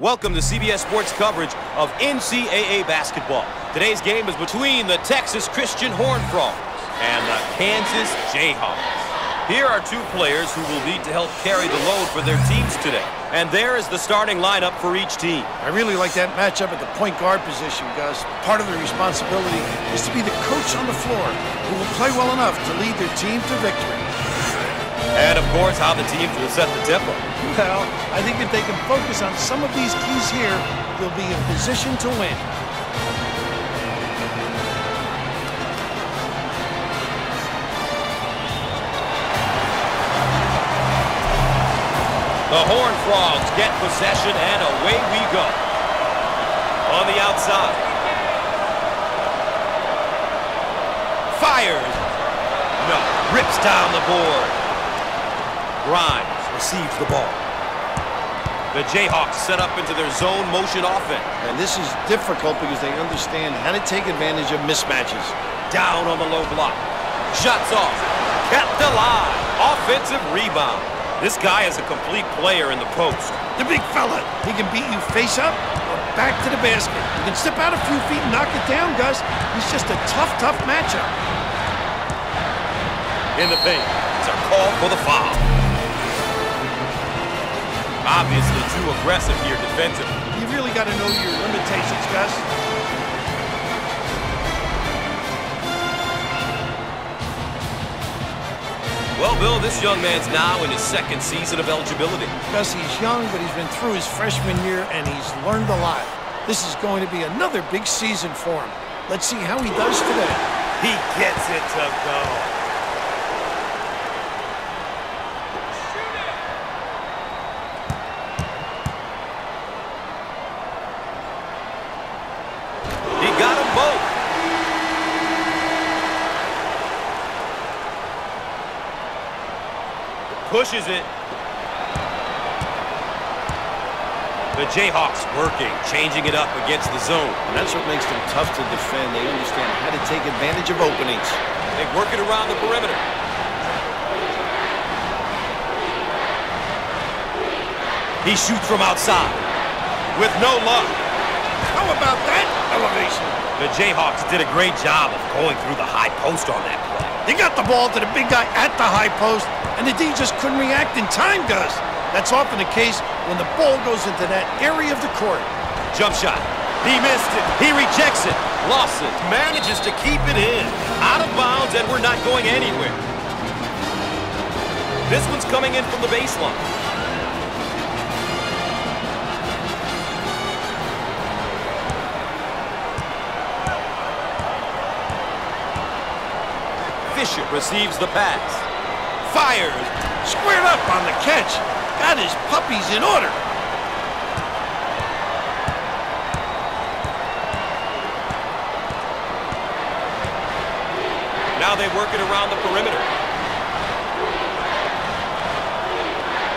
Welcome to CBS Sports coverage of NCAA basketball. Today's game is between the Texas Christian Horned Frogs and the Kansas Jayhawks. Here are two players who will need to help carry the load for their teams today. And there is the starting lineup for each team. I really like that matchup at the point guard position, Gus. Part of the responsibility is to be the coach on the floor who will play well enough to lead their team to victory. And, of course, how the teams will set the tempo. Well, I think if they can focus on some of these keys here, they'll be in position to win. The Horned Frogs get possession, and away we go. On the outside. Fires. No. Rips down the board. Grimes receives the ball. The Jayhawks set up into their zone motion offense. And this is difficult because they understand how to take advantage of mismatches. Down on the low block. Shots off. Kept alive. Offensive rebound. This guy is a complete player in the post. The big fella. He can beat you face up or back to the basket. He can step out a few feet and knock it down, Gus. He's just a tough, tough matchup. In the paint. It's a call for the foul. Obviously too aggressive here defensively. You really got to know your limitations, Gus. Well, Bill, this young man's now in his second season of eligibility. Gus, he's young, but he's been through his freshman year, and he's learned a lot. This is going to be another big season for him. Let's see how he does today. He gets it to go. He got them both. Pushes it. The Jayhawks working, changing it up against the zone. And that's what makes them tough to defend. They understand how to take advantage of openings. They work it around the perimeter. He shoots from outside with no luck. How about that elevation? The Jayhawks did a great job of going through the high post on that play. They got the ball to the big guy at the high post, and the D just couldn't react in time, Gus. That's often the case when the ball goes into that area of the court. Jump shot. He missed it. He rejects it. It. Manages to keep it in. Out of bounds, and we're not going anywhere. This one's coming in from the baseline. Fisher receives the pass. Fires. Squared up on the catch. Got his puppies in order. Now they work it around the perimeter.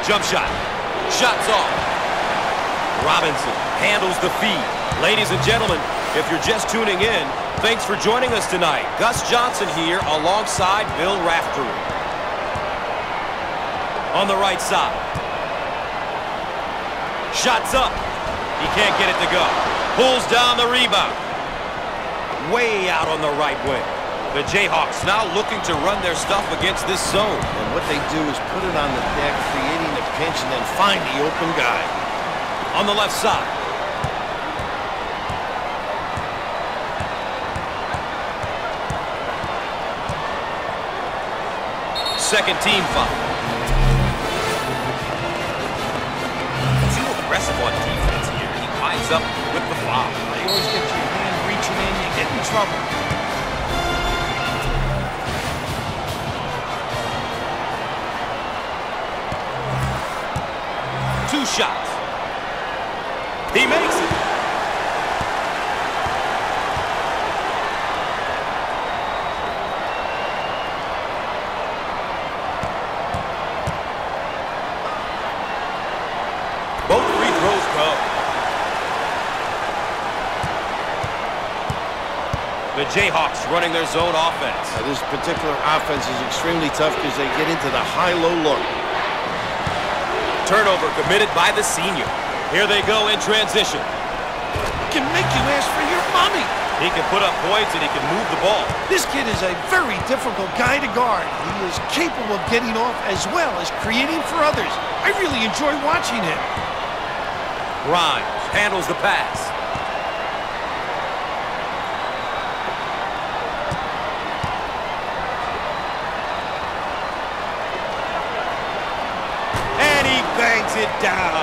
Jump shot. Shots off. Robinson handles the feed. Ladies and gentlemen, if you're just tuning in, thanks for joining us tonight. Gus Johnson here alongside Bill Raftery. On the right side. Shots up. He can't get it to go. Pulls down the rebound. Way out on the right wing. The Jayhawks now looking to run their stuff against this zone. And what they do is put it on the deck, creating the pinch, and then find the open guy. On the left side. Second team foul. Up with the foul. You always get your hand reaching in, you get in trouble. Two shots. He makes it. Both free throws go. The Jayhawks running their zone offense. Now, this particular offense is extremely tough because they get into the high-low look. Turnover committed by the senior. Here they go in transition. Can make you ask for your money. He can put up points and he can move the ball. This kid is a very difficult guy to guard. He is capable of getting off as well as creating for others. I really enjoy watching him. Grimes handles the pass. And he bangs it down.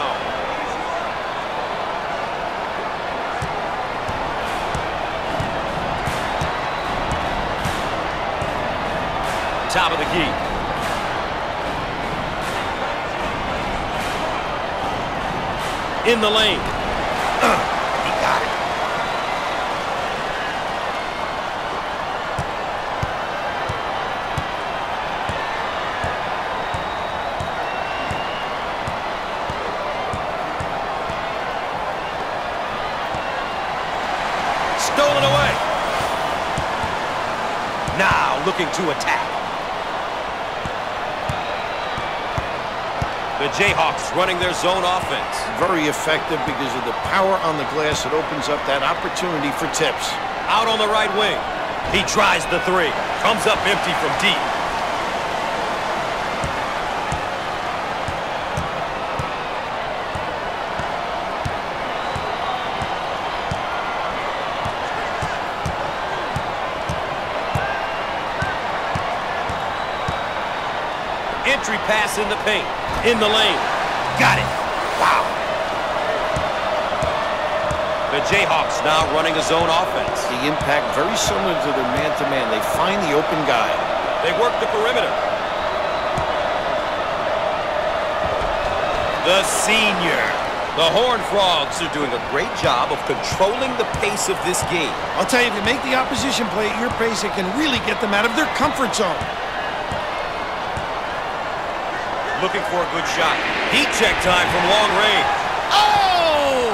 Top of the key. In the lane. Running their zone offense. Very effective because of the power on the glass. It opens up that opportunity for tips. Out on the right wing. He tries the three. Comes up empty from deep. Entry pass in the paint. In the lane. Got it. Wow. The Jayhawks now running a zone offense. The impact very similar to their man-to-man. -man. They find the open guy. They work the perimeter. The senior. The Horned Frogs are doing a great job of controlling the pace of this game. I'll tell you, if you make the opposition play at your pace, it can really get them out of their comfort zone. Looking for a good shot. Heat check time from long range. Oh!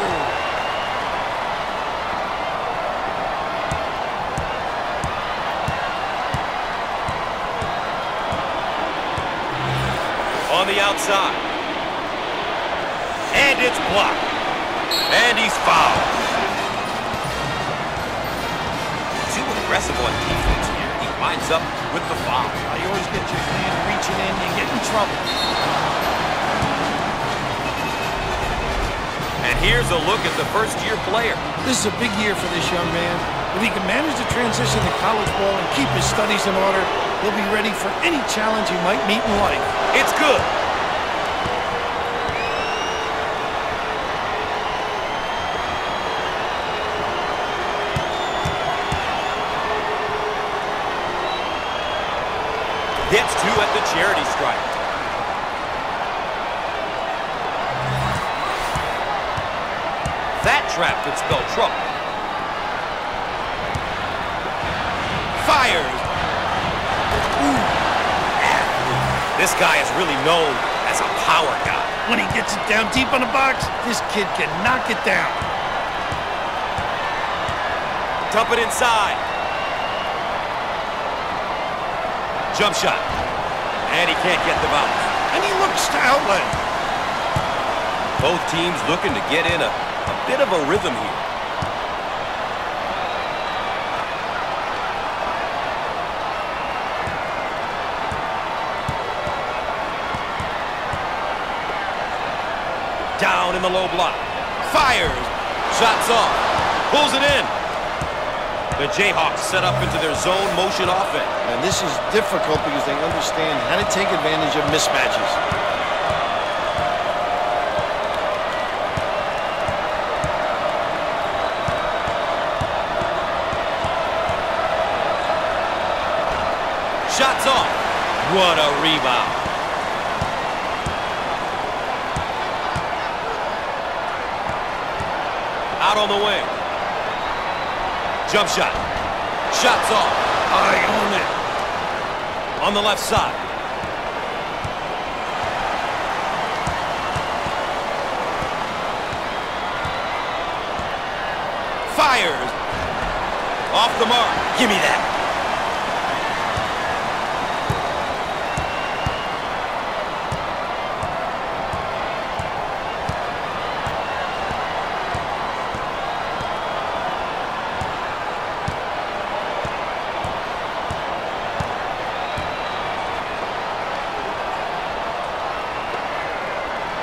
On the outside. And it's blocked. And he's fouled. Too aggressive on defense here. He winds up with the foul. You always get your hand reaching in, you get in trouble. Here's a look at the first-year player. This is a big year for this young man. If he can manage to transition to college ball and keep his studies in order, he'll be ready for any challenge he might meet in life. It's good. Gets two at the charity stripe. Trap could spell trouble. Fires. Ooh. This guy is really known as a power guy. When he gets it down deep on the box, this kid can knock it down. Dump it inside. Jump shot. And he can't get the bounce. And he looks to outlet. Both teams looking to get in a bit of a rhythm here. Down in the low block. Fires. Shots off. Pulls it in. The Jayhawks set up into their zone motion offense. And this is difficult because they understand how to take advantage of mismatches. What a rebound. Out on the wing. Jump shot. Shots off. I own it. On the left side. Fires. Off the mark. Give me that.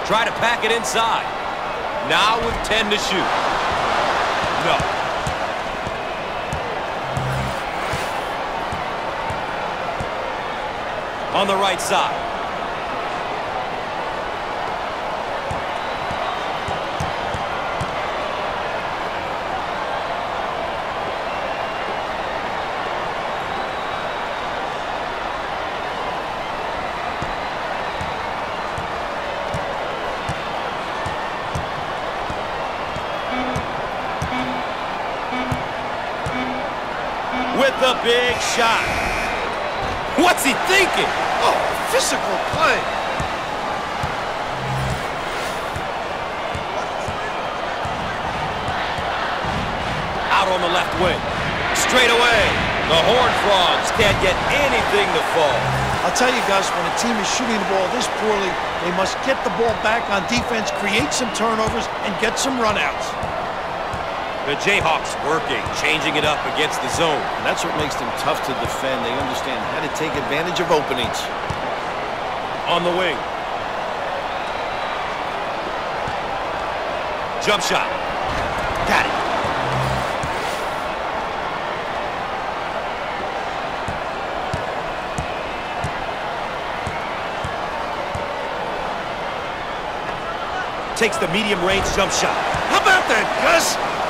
Try to pack it inside. Now with 10 to shoot. No. On the right side. The big shot. What's he thinking? Oh, physical play. Out on the left wing. Straight away. The Horned Frogs can't get anything to fall. I'll tell you, Gus, when a team is shooting the ball this poorly, they must get the ball back on defense, create some turnovers, and get some runouts. The Jayhawks working, changing it up against the zone. And that's what makes them tough to defend. They understand how to take advantage of openings. On the wing. Jump shot. Got it. Takes the medium range jump shot. How about that, Gus?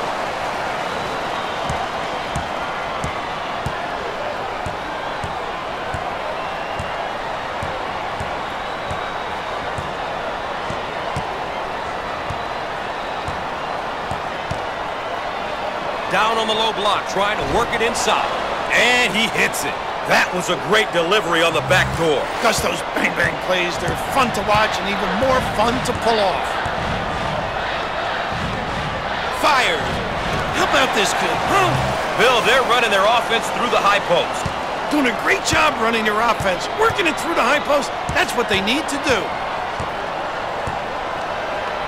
Down on the low block, trying to work it inside. And he hits it. That was a great delivery on the back door. Gus, those bang-bang plays, they're fun to watch and even more fun to pull off. Fired. How about this kid, huh? Bill, they're running their offense through the high post. Doing a great job running their offense, working it through the high post. That's what they need to do.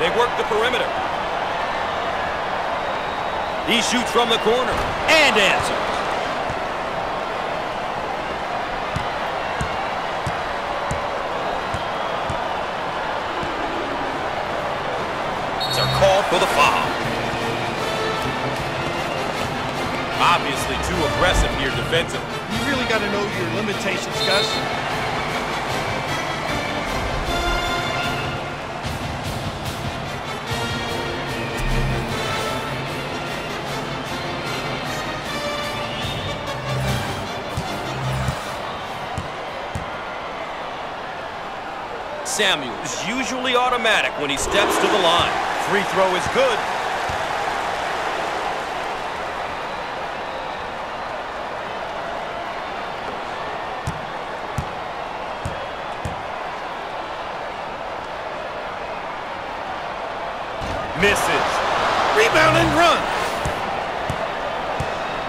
They work the perimeter. He shoots from the corner and answers. Samuel is usually automatic when he steps to the line. Free throw is good. Misses. Rebound and run.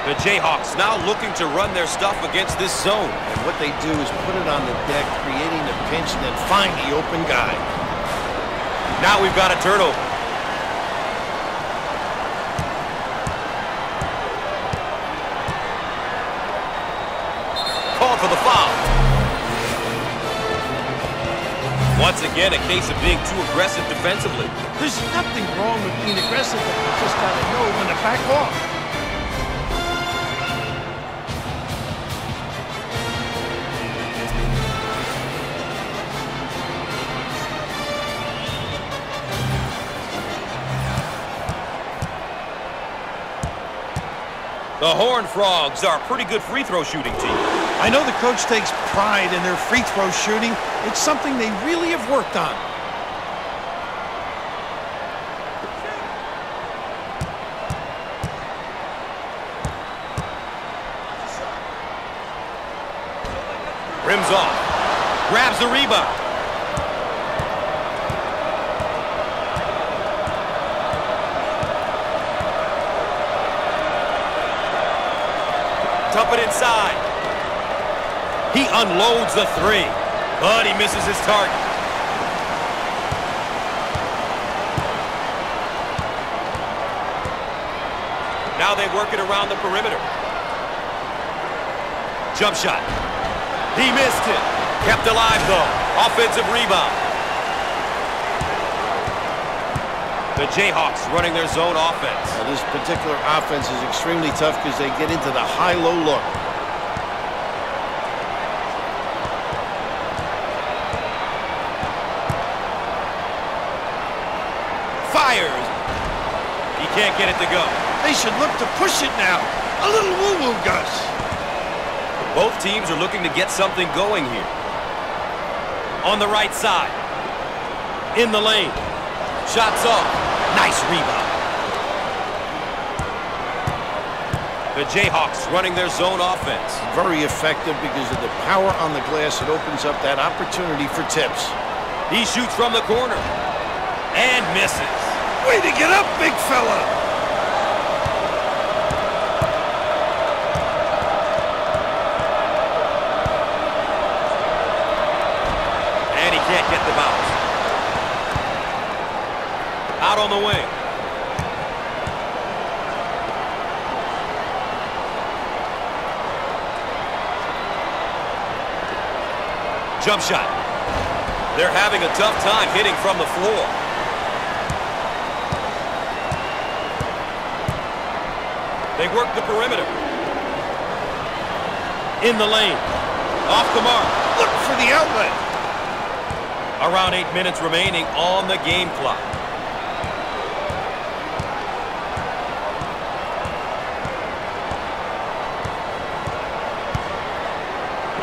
The Jayhawks now looking to run their stuff against this zone. And what they do is put it on the deck, creating the pinch, and then find the open guy. Now we've got a turnover. Called for the foul. Once again, a case of being too aggressive defensively. There's nothing wrong with being aggressive, but you just got to know when to back off. The Horned Frogs are a pretty good free throw shooting team. I know the coach takes pride in their free throw shooting. It's something they really have worked on. Rims off. Grabs the rebound. Dump it inside. He unloads the three, but he misses his target. Now they work it around the perimeter. Jump shot. He missed it. Kept alive, though. Offensive rebound. The Jayhawks running their zone offense. Now, this particular offense is extremely tough because they get into the high-low look. Fires. He can't get it to go. They should look to push it now. A little woo-woo, Gus. Both teams are looking to get something going here. On the right side. In the lane. Shots off. Nice rebound. The Jayhawks running their zone offense. Very effective because of the power on the glass. It opens up that opportunity for tips. He shoots from the corner. And misses. Way to get up, big fella! And he can't get the bounce. Out on the wing. Jump shot. They're having a tough time hitting from the floor. They work the perimeter. In the lane. Off the mark. Look for the outlet. Around eight minutes remaining on the game clock.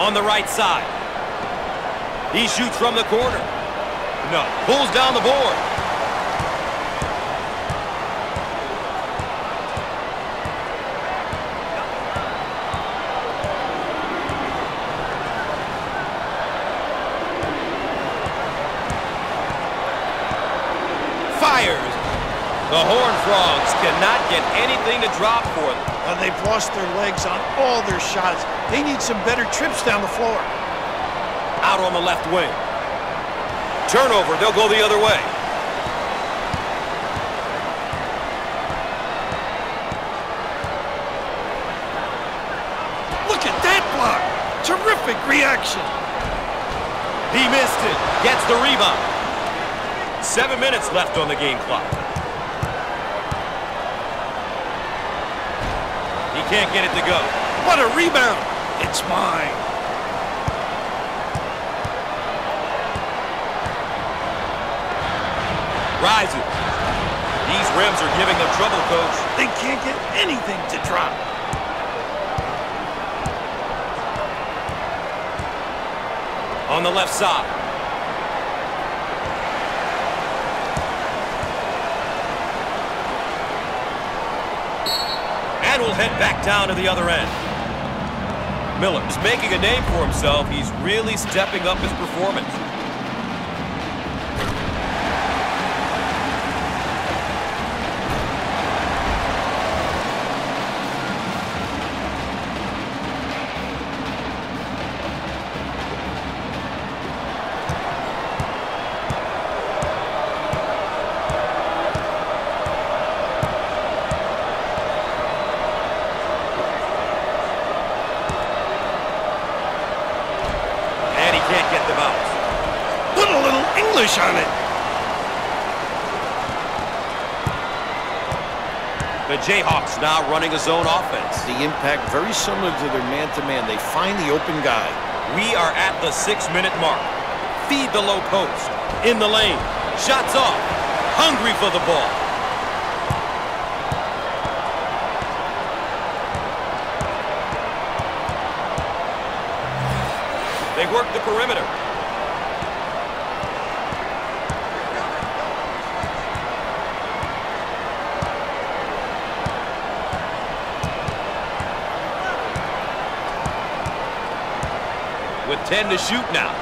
On the right side. He shoots from the corner. No. Pulls down the board. Fires. The Horn Frogs cannot get anything to drop for them. Uh, they've lost their legs on all their shots. They need some better trips down the floor. Out on the left wing. Turnover. They'll go the other way. Look at that block. Terrific reaction. He missed it. Gets the rebound. Seven minutes left on the game clock. Can't get it to go. What a rebound. It's mine. Rises. These rims are giving them trouble, coach. They can't get anything to drop. On the left side. Head back down to the other end. Miller's making a name for himself. He's really stepping up his performance. Jayhawks now running a zone offense. The impact very similar to their man-to-man. They find the open guy. We are at the six-minute mark. Feed the low post. In the lane. Shots off. Hungry for the ball. They work the perimeter. 10 to shoot now.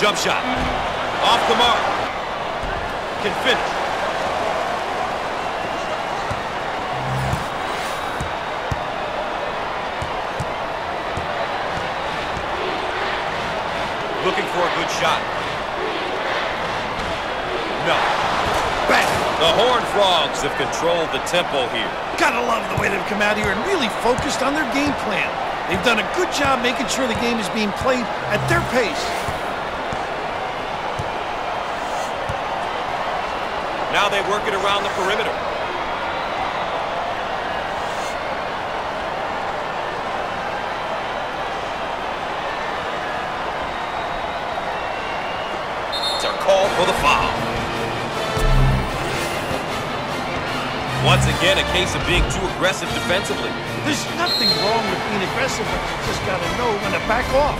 Jump shot. Off the mark. Can finish. Looking for a good shot. The Horned Frogs have controlled the tempo here. Gotta love the way they've come out here and really focused on their game plan. They've done a good job making sure the game is being played at their pace. Now they work it around the perimeter. Again, a case of being too aggressive defensively. There's nothing wrong with being aggressive, but just got to know when to back off.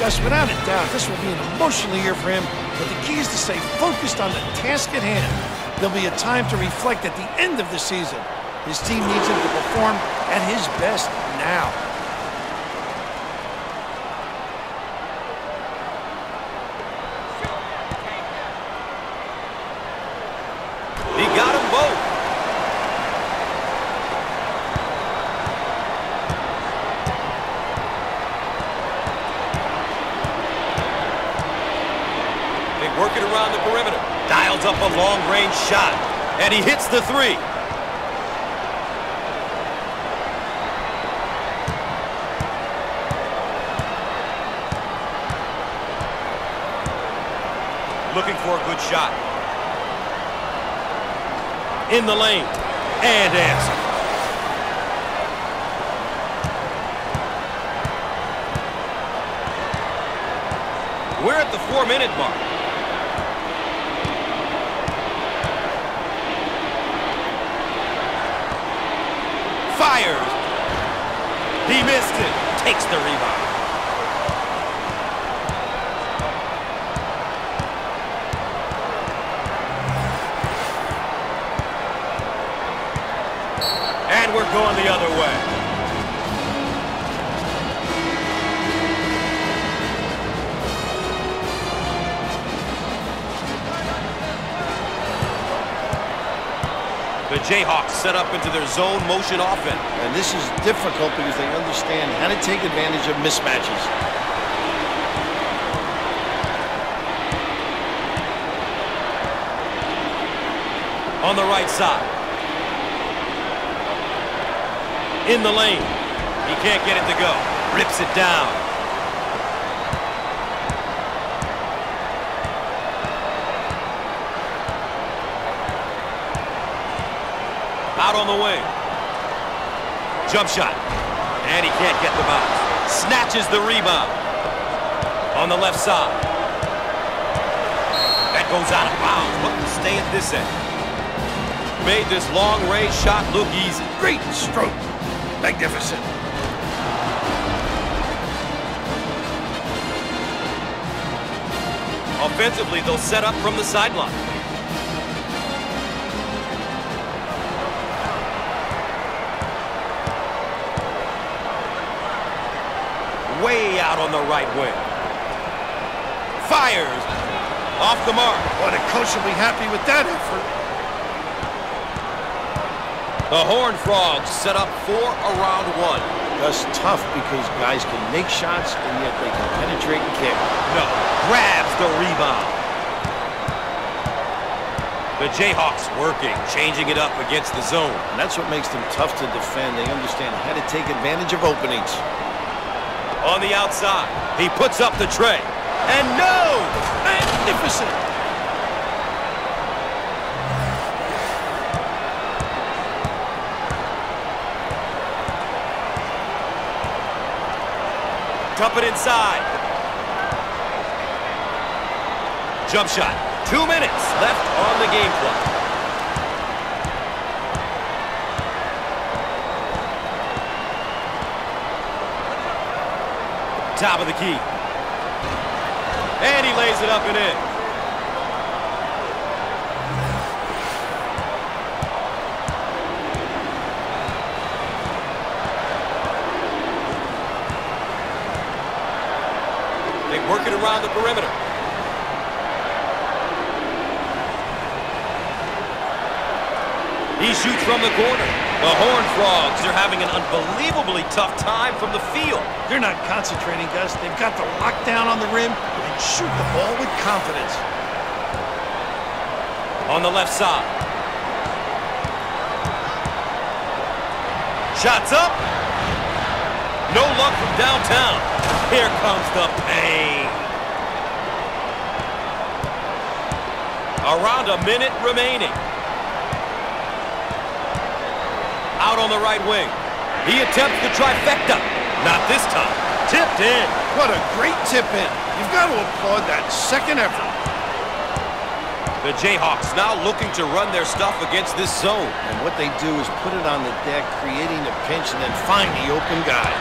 Gus, without a doubt, this will be an emotional year for him, but the key is to stay focused on the task at hand. There'll be a time to reflect at the end of the season. His team needs him to perform at his best now. He got them both. They work it around the perimeter. Dials up a long-range shot. And he hits the three. Looking for a good shot. In the lane. And answer. We're at the four-minute mark. Fires. He missed it. Takes the rebound. Set up into their zone motion offense. And this is difficult because they understand how to take advantage of mismatches. On the right side. In the lane. He can't get it to go. Rips it down. Out on the wing. Jump shot. And he can't get the bounce. Snatches the rebound. On the left side. That goes out of bounds, but will stay at this end. Made this long-range shot look easy. Great stroke. Magnificent. Offensively, they'll set up from the sideline. On the right wing. Fires. Off the mark. Boy, the coach will be happy with that effort. The Horned Frogs set up four around one. That's tough because guys can make shots and yet they can penetrate and kick. No. Grabs the rebound. The Jayhawks working, changing it up against the zone. And that's what makes them tough to defend. They understand how to take advantage of openings. On the outside, he puts up the tray. And no! Magnificent. Dump it inside. Jump shot. Two minutes left on the game clock. Top of the key. And he lays it up and in. They work it around the perimeter. He shoots from the corner. The Horned Frogs are having an unbelievably tough time from the field. They're not concentrating, Gus. They've got the lockdown on the rim and shoot the ball with confidence. On the left side. Shots up. No luck from downtown. Here comes the pain. Around a minute remaining. Out on the right wing. He attempts the trifecta. Not this time. Tipped in. What a great tip in. You've got to applaud that second effort. The Jayhawks now looking to run their stuff against this zone. And what they do is put it on the deck, creating a pinch, and then find the open guy.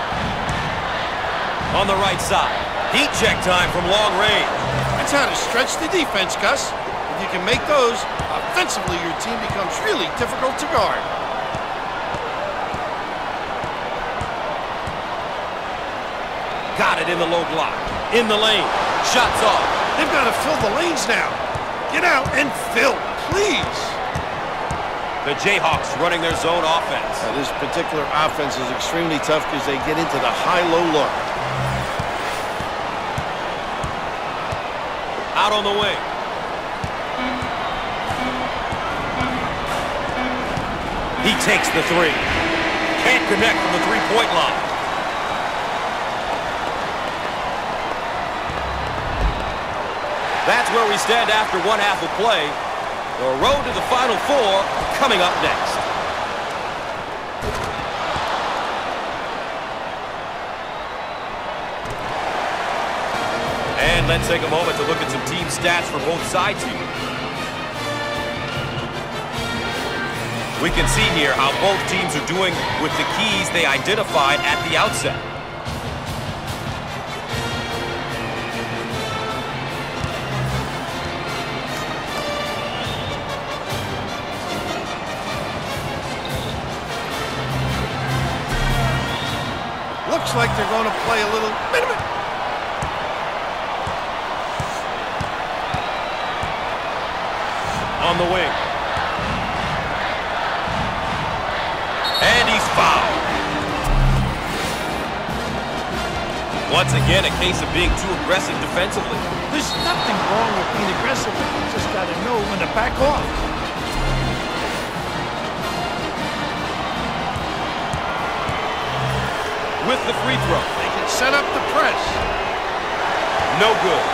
On the right side. Heat check time from long range. That's how to stretch the defense, Gus. If you can make those, offensively your team becomes really difficult to guard. Got it in the low block. In the lane. Shots off. They've got to fill the lanes now. Get out and fill, please. The Jayhawks running their zone offense. Now, this particular offense is extremely tough because they get into the high-low look. Out on the wing. He takes the three. Can't connect from the three-point line. That's where we stand after one half of play. The road to the Final Four coming up next. And let's take a moment to look at some team stats for both sides here. We can see here how both teams are doing with the keys they identified at the outset. Looks like they're going to play a little... Wait a minute. On the wing. And he's fouled. Once again, a case of being too aggressive defensively. There's nothing wrong with being aggressive. You just got to know when to back off. With the free throw. They can set up the press. No good.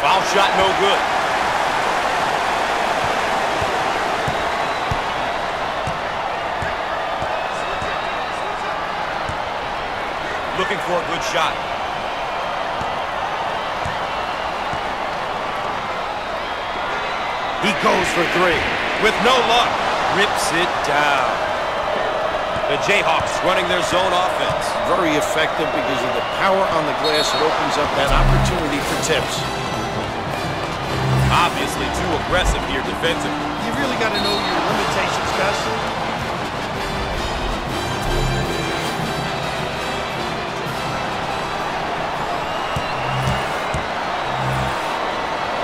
Foul shot no good. Looking for a good shot. He goes for three. With no luck. Rips it down. The Jayhawks running their zone offense. Very effective because of the power on the glass. It opens up that opportunity for tips. Obviously too aggressive here defensively. You really got to know your limitations.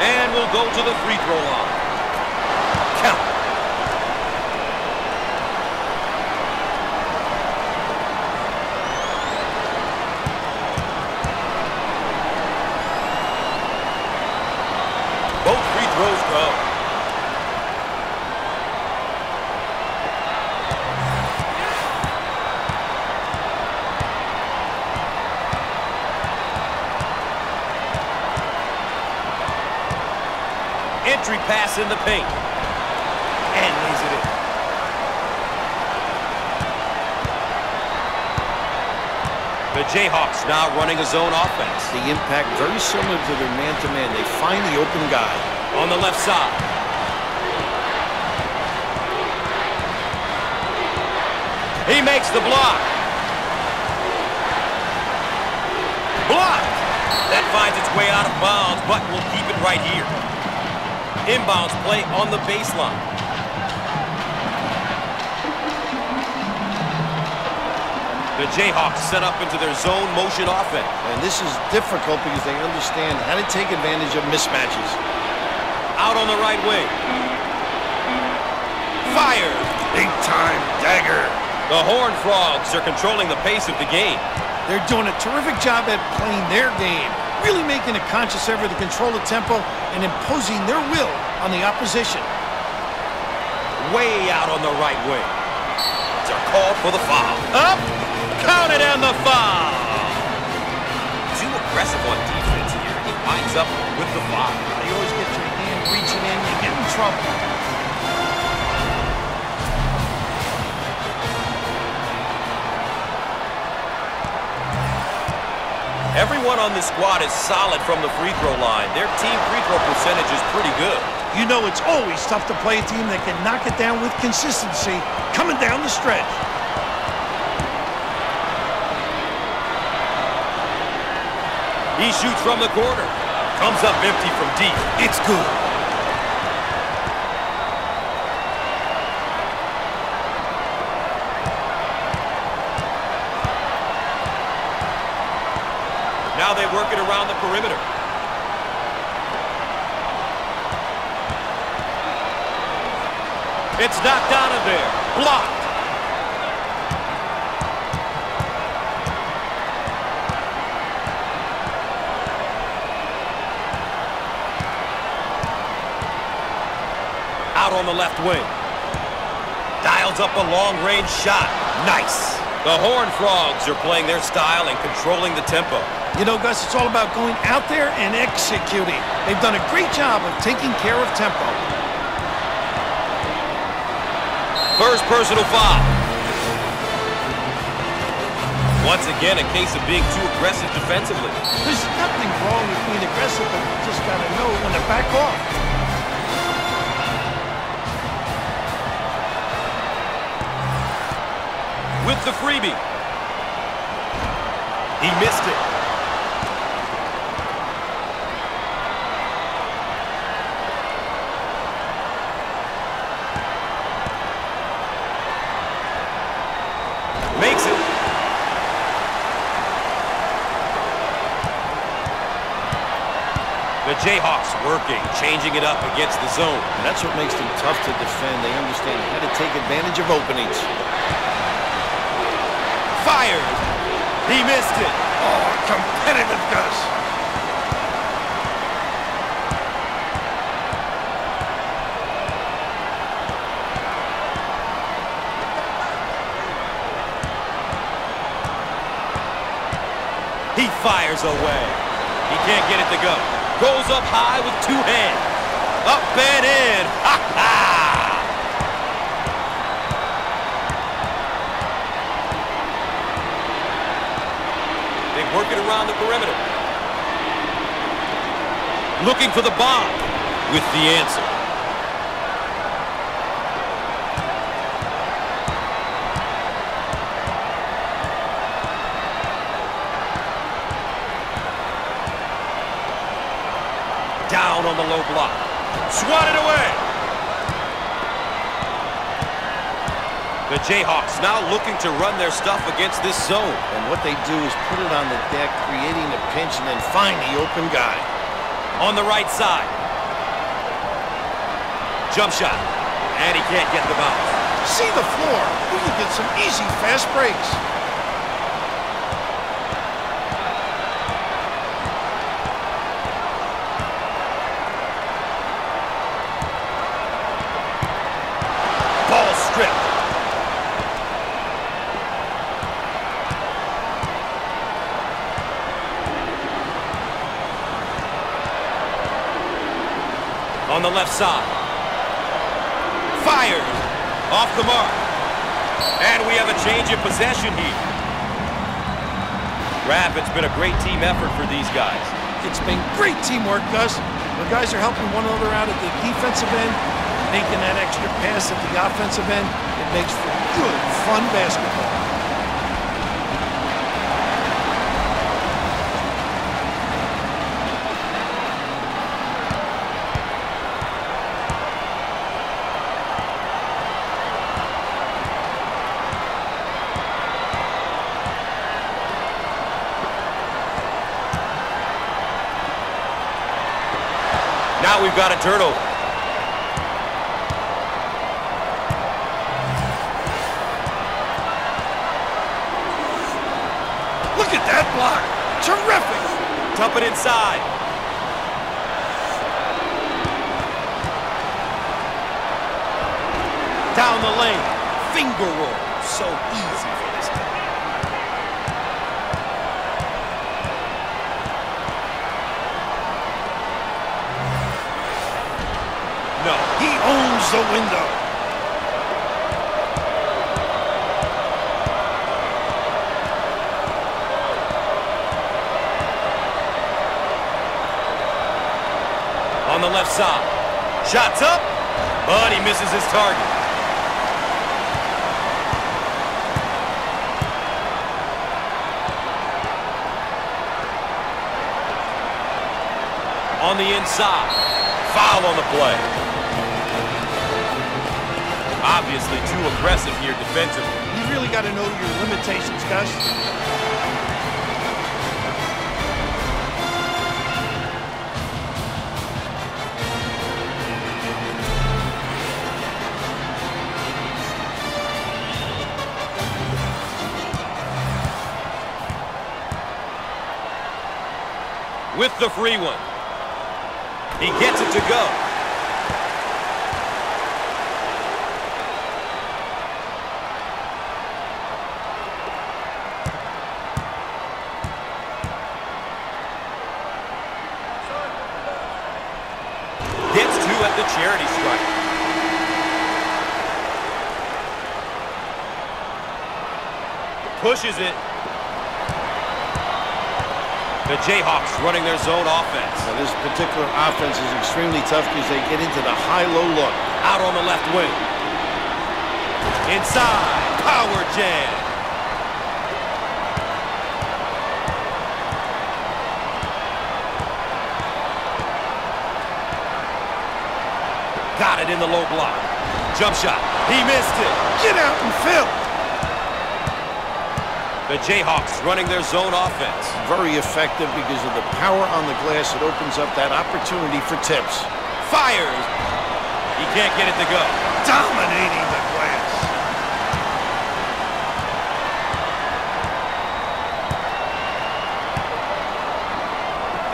And we'll go to the free throw line. Pass in the paint. And lays it in. The Jayhawks now running a zone offense. The impact very similar to their man-to-man. They find the open guy. On the left side. He makes the block. Blocked. That finds its way out of bounds, but will keep it right here. Inbounds play on the baseline. The Jayhawks set up into their zone motion offense. And this is difficult because they understand how to take advantage of mismatches. Out on the right wing. Fire. Big time dagger. The Horned Frogs are controlling the pace of the game. They're doing a terrific job at playing their game, really making a conscious effort to control the tempo and imposing their will on the opposition. Way out on the right wing. It's a call for the foul. Up, counted and the foul. Too aggressive on defense here. He winds up with the foul. You always get your hand reaching in, you get in trouble. Everyone on this squad is solid from the free throw line. Their team free throw percentage is pretty good. You know it's always tough to play a team that can knock it down with consistency coming down the stretch. He shoots from the corner. Comes up empty from deep. It's good. Now they work it around the perimeter. It's knocked out of there. Blocked. Out on the left wing. Dials up a long-range shot. Nice. The Horn Frogs are playing their style and controlling the tempo. You know, Gus, it's all about going out there and executing. They've done a great job of taking care of tempo. First personal foul. Once again, a case of being too aggressive defensively. There's nothing wrong with being aggressive, but you just got to know when to back off. With the freebie. He missed it. Makes it. The Jayhawks working, changing it up against the zone. And that's what makes them tough to defend. They understand how to take advantage of openings. Fired. He missed it. Oh, competitive, Gus. He fires away. He can't get it to go. Goes up high with two hands. Up and in. Ha ha! They work it around the perimeter. Looking for the bomb with the answer. Down on the low block. Swatted away. The Jayhawks now looking to run their stuff against this zone. And what they do is put it on the deck, creating a pinch, and then find the open guy. On the right side. Jump shot. And he can't get the bounce. See the floor. We can get some easy fast breaks. Ball stripped. On the left side. Fired. Off the mark. And we have a change of possession here. Raf, it's been a great team effort for these guys. It's been great teamwork, Gus. The guys are helping one another out at the defensive end, making that extra pass at the offensive end. It makes for good, fun basketball. Now we've got a turnover. No. He owns the window. On the left side. Shots up, but he misses his target. On the inside. Foul on the play. Obviously too aggressive here defensively. You really got to know your limitations, Gus. with the free one. He gets it to go. Gets two at the charity stripe. Pushes it. The Jayhawks running their zone offense. Now, this particular offense is extremely tough because they get into the high-low look. Out on the left wing. Inside. Power jam. Got it in the low block. Jump shot. He missed it. Get out and fill. The Jayhawks running their zone offense. Very effective because of the power on the glass. It opens up that opportunity for tips. Fires. He can't get it to go. Dominating the glass.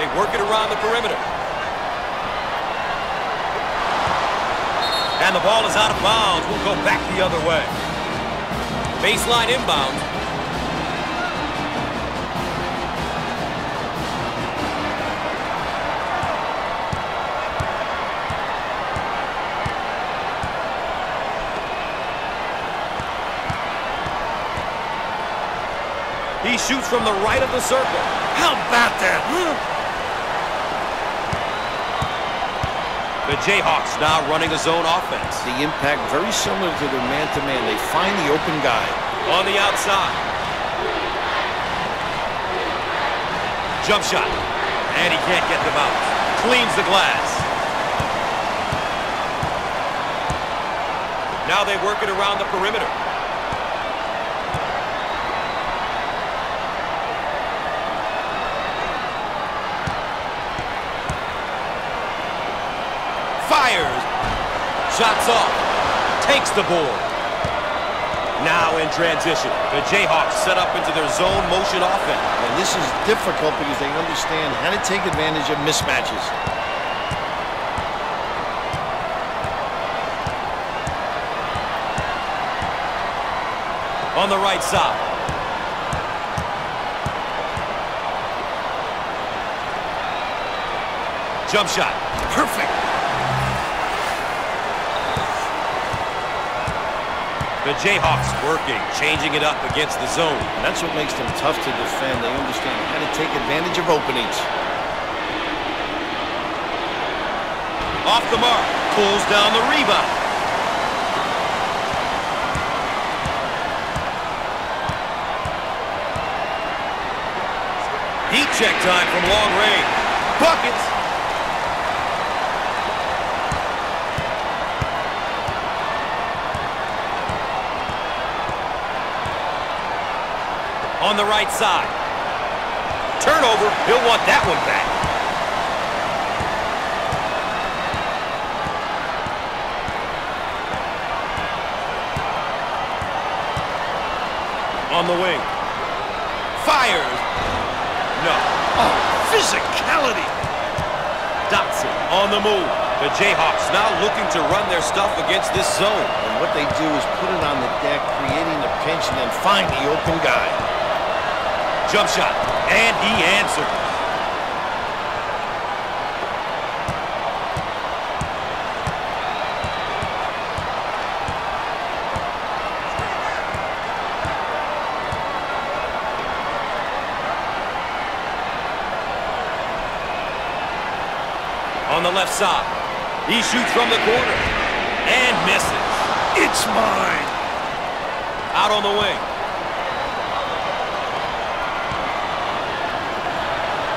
They work it around the perimeter. And the ball is out of bounds. We'll go back the other way. Baseline inbound. Shoots from the right of the circle. How about that. The Jayhawks now running a zone offense. The impact very similar to their man-to-man. They find the open guy. On the outside. Jump shot. And he can't get them out. Cleans the glass. Now they work it around the perimeter. The board. Now in transition, the Jayhawks set up into their zone motion offense. And this is difficult because they understand how to take advantage of mismatches. On the right side. Jump shot. Perfect. The Jayhawks working, changing it up against the zone. That's what makes them tough to defend. They understand how to take advantage of openings. Off the mark. Pulls down the rebound. Heat check time from long range. Buckets. On the right side. Turnover. He'll want that one back. On the wing. Fires. No. Oh, physicality. Dotson on the move. The Jayhawks now looking to run their stuff against this zone. And what they do is put it on the deck, creating a pinch, and then find the open guy. Jump shot, and he answered. On the left side, he shoots from the corner and misses. It's mine. Out on the wing.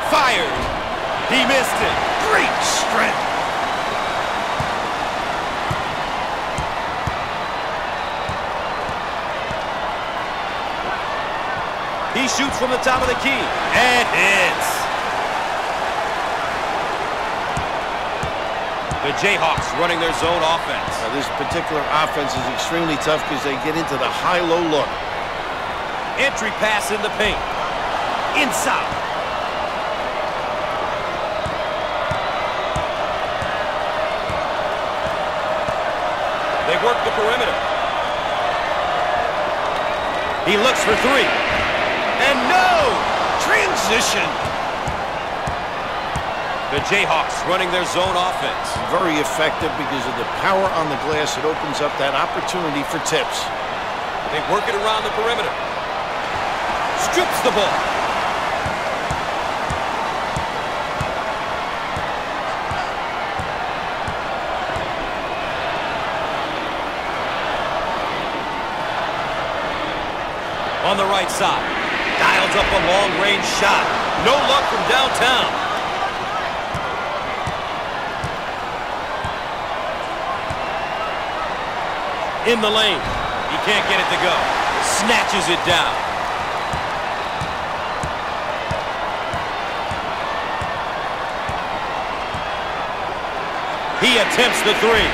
Fired. He missed it. Great strength. He shoots from the top of the key and hits. The Jayhawks running their zone offense. Now, this particular offense is extremely tough because they get into the high-low look. Entry pass in the paint. Inside. Perimeter. He looks for three. And no! Transition. The Jayhawks running their zone offense. Very effective because of the power on the glass. It opens up that opportunity for tips. They work it around the perimeter. Strips the ball. On the right side. Dials up a long-range shot. No luck from downtown. In the lane. He can't get it to go. Snatches it down. He attempts the three.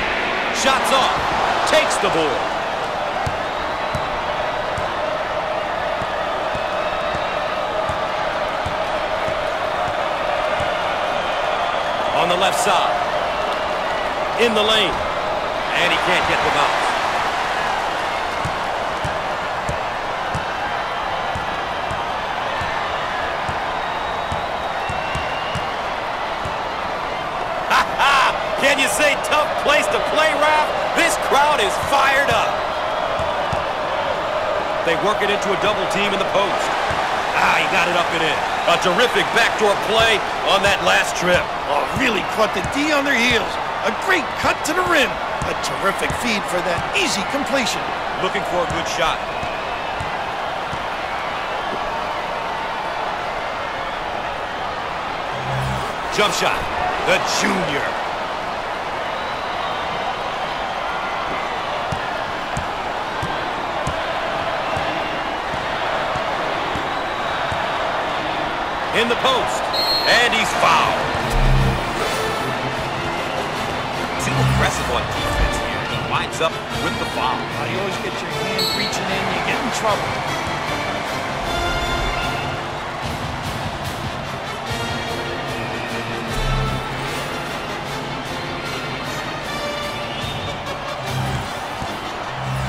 Shots off. Takes the board. On the left side. In the lane. And he can't get the bounce. Can you say tough place to play, Ralph? This crowd is fired up. They work it into a double team in the post. Ah, he got it up and in. A terrific backdoor play on that last trip. Oh, really caught the D on their heels. A great cut to the rim. A terrific feed for that easy completion. Looking for a good shot. Jump shot. The junior. in the post. And he's fouled. Defense here. He winds up with the foul. Now, you always get your hand reaching in, you get in trouble.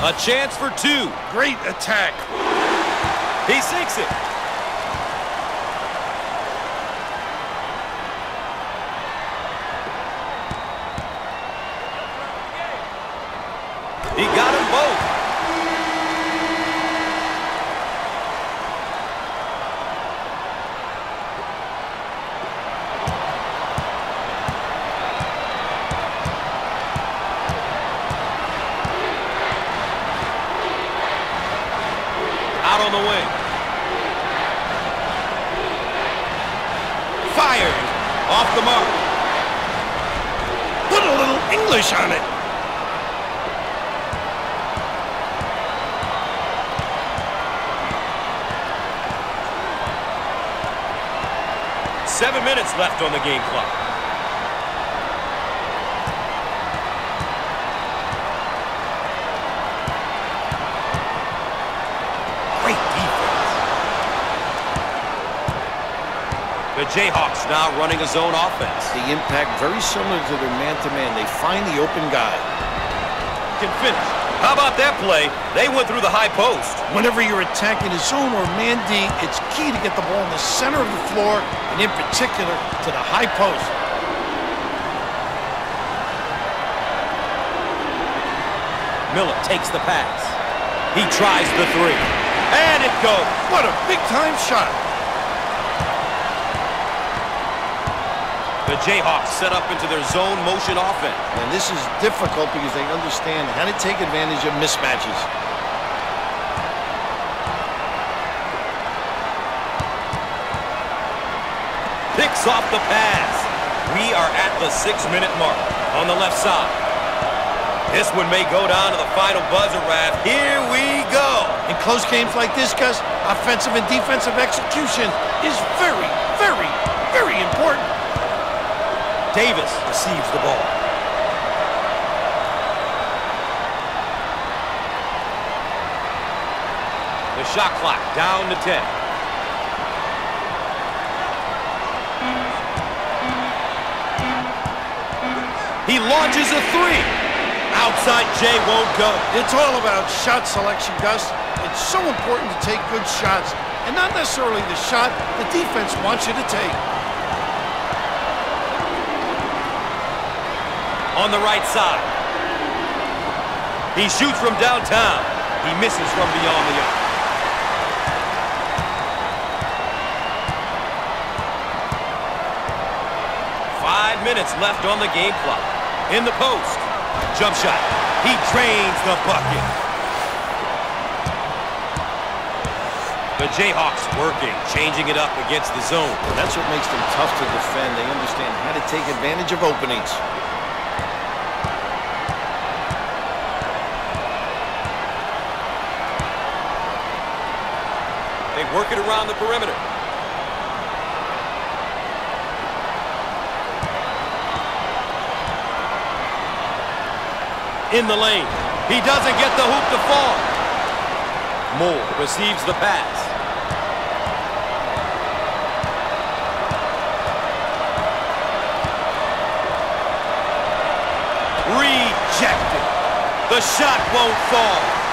A chance for two. Great attack. He sinks it. He got them both. Out on the wing. Fired. Off the mark. Put a little English on it. Seven minutes left on the game clock. Great defense. The Jayhawks now running a zone offense. The impact very similar to their man-to-man. -man. They find the open guy. Can finish. How about that play? They went through the high post. Whenever you're attacking a zone or man D, it's key to get the ball in the center of the floor, and in particular, to the high post. Miller takes the pass. He tries the three. And it goes. What a big-time shot. The Jayhawks set up into their zone motion offense. And this is difficult because they understand how to take advantage of mismatches. Picks off the pass. We are at the six-minute mark on the left side. This one may go down to the final buzzer, Raf. Here we go. In close games like this, Gus, offensive and defensive execution is very, very. Davis receives the ball. The shot clock down to 10. He launches a three. Outside Jay won't go. It's all about shot selection, Gus. It's so important to take good shots, and not necessarily the shot the defense wants you to take. On the right side. He shoots from downtown. He misses from beyond the arc. Five minutes left on the game clock. In the post. Jump shot. He drains the bucket. The Jayhawks working, changing it up against the zone. That's what makes them tough to defend. They understand how to take advantage of openings. Work it around the perimeter. In the lane. He doesn't get the hoop to fall. Moore receives the pass. Rejected. The shot won't fall.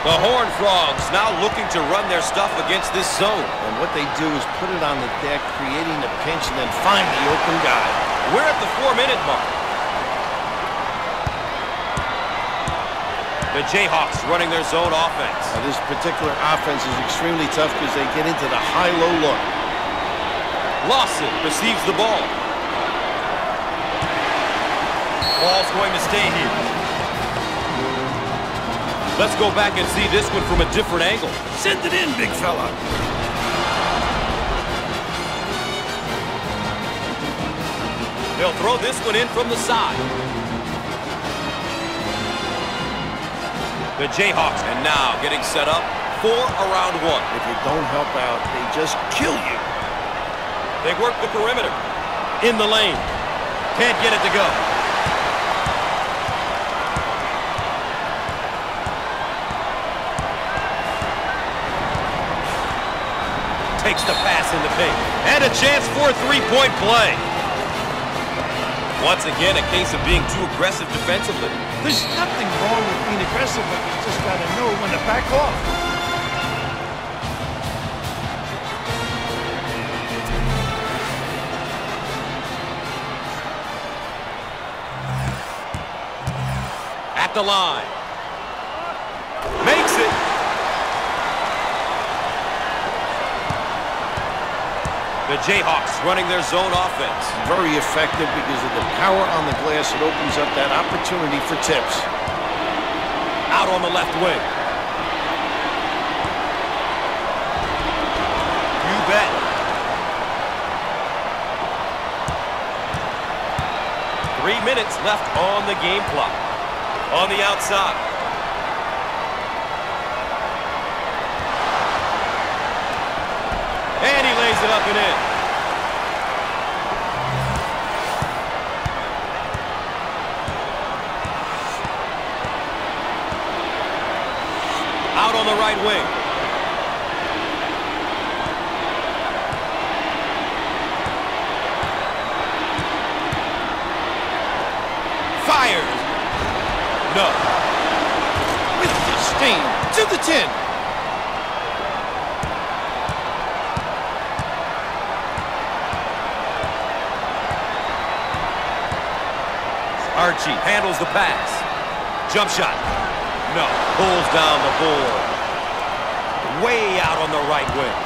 The Horn Frogs now looking to run their stuff against this zone. And what they do is put it on the deck, creating a pinch, and then find the open guy. We're at the four-minute mark. The Jayhawks running their zone offense. Now, this particular offense is extremely tough because they get into the high-low look. Lawson receives the ball. Ball's going to stay here. Let's go back and see this one from a different angle. Send it in, big fella. They'll throw this one in from the side. The Jayhawks, and now getting set up for around one. If you don't help out, they just kill you. They work the perimeter. In the lane. Can't get it to go. Takes the pass in the paint. And a chance for a three-point play. Once again, a case of being too aggressive defensively. There's nothing wrong with being aggressive, but you just got to know when to back off. At the line. Makes it. The Jayhawks running their zone offense. Very effective because of the power on the glass. It opens up that opportunity for tips. Out on the left wing. You bet. Three minutes left on the game clock. On the outside. It up and in. Out on the right wing. Fires. No. With the steam to the 10. Archie handles the pass. Jump shot. No. Pulls down the board. Way out on the right wing.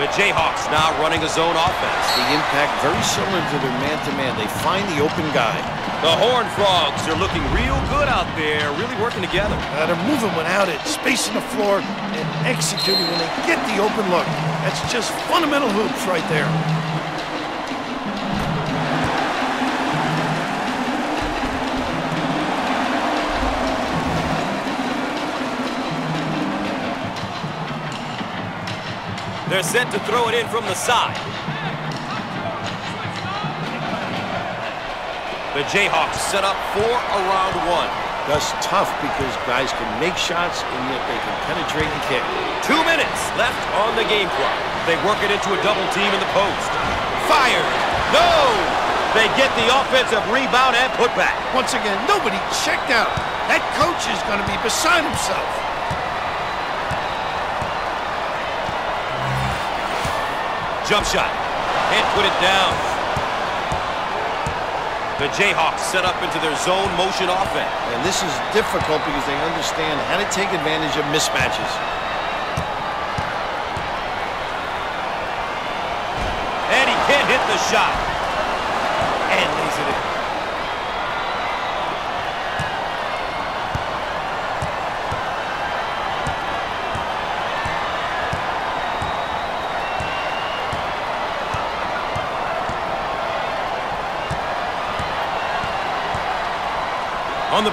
The Jayhawks now running a zone offense. The impact very similar to their man-to-man. -man. They find the open guy. The Horn Frogs are looking real good out there, really working together. Uh, they're moving without it, spacing the floor, and executing when they get the open look. That's just fundamental hoops right there. They're set to throw it in from the side. The Jayhawks set up four around one. That's tough because guys can make shots and yet they can penetrate and kick. Two minutes left on the game clock. They work it into a double team in the post. Fired. No! They get the offensive rebound and put back. Once again, nobody checked out. That coach is going to be beside himself. Jump shot. Can't put it down. The Jayhawks set up into their zone motion offense. And this is difficult because they understand how to take advantage of mismatches. And he can't hit the shot.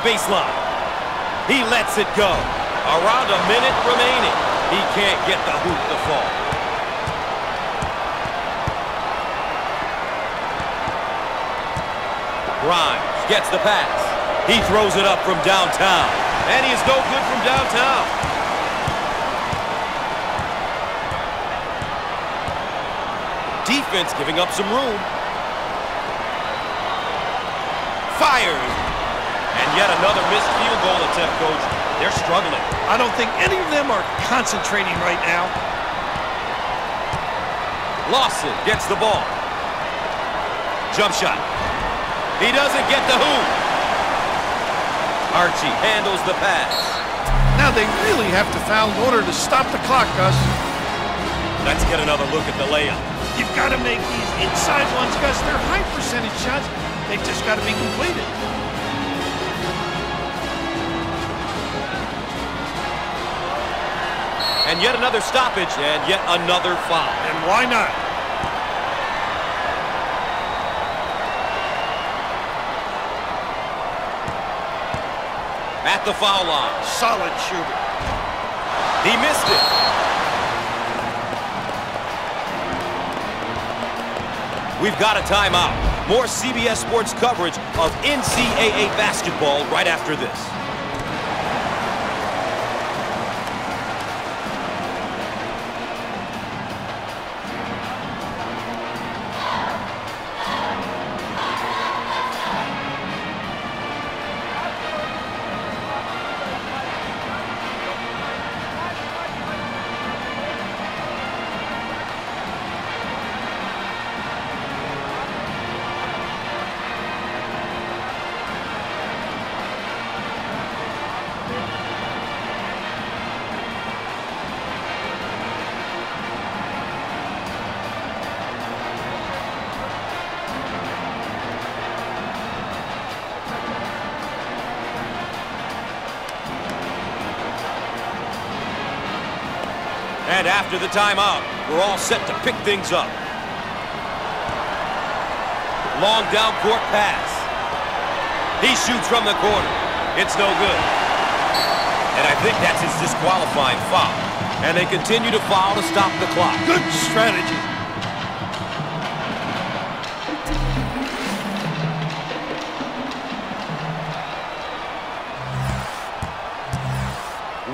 Baseline. He lets it go. Around a minute remaining. He can't get the hoop to fall. Grimes gets the pass. He throws it up from downtown. And he is no good from downtown. Defense giving up some room. Fires and yet another missed field goal attempt, Coach. They're struggling. I don't think any of them are concentrating right now. Lawson gets the ball. Jump shot. He doesn't get the hoop. Archie handles the pass. Now they really have to foul in order to stop the clock, Gus. Let's get another look at the layup. You've got to make these inside ones, Gus. They're high percentage shots. They've just got to be completed. And yet another stoppage, and yet another foul. And why not? At the foul line. Solid shooter. He missed it. We've got a timeout. More CBS Sports coverage of NCAA basketball right after this. After the timeout, we're all set to pick things up. Long down court pass. He shoots from the corner. It's no good. And I think that's his disqualifying foul. And they continue to foul to stop the clock. Good strategy.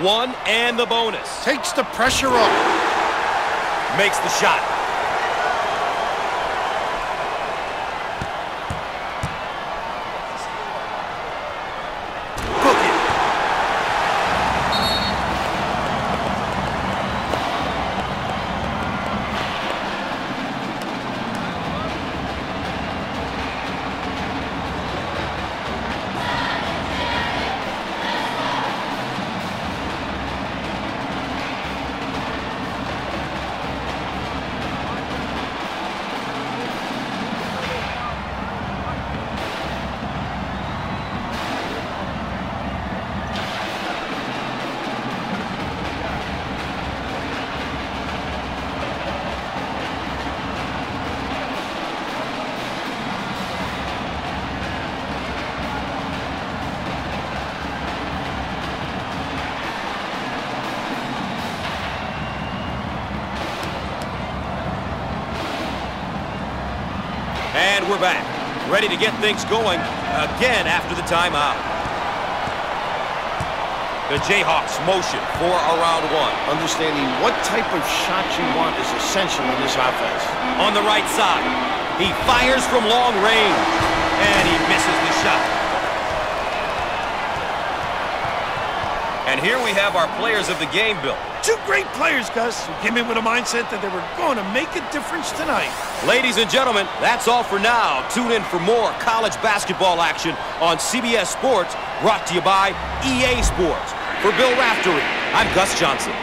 One and the bonus. Takes the pressure off. Makes the shot. Ready to get things going again after the timeout. The Jayhawks motion for a round one. Understanding what type of shot you want is essential in this offense. On the right side, he fires from long range, and he misses the shot. And here we have our players of the game, Bill. Two great players, Gus, who came in with a mindset that they were going to make a difference tonight. Ladies and gentlemen, that's all for now. Tune in for more college basketball action on CBS Sports, brought to you by EA Sports. For Bill Raftery, I'm Gus Johnson.